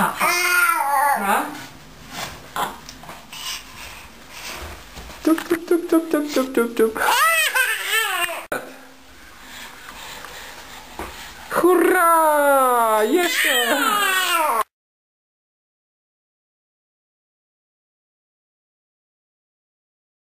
A? Tup, tup, tup, tup, tup, tup, tup, tup. Hurra! Jeszcze!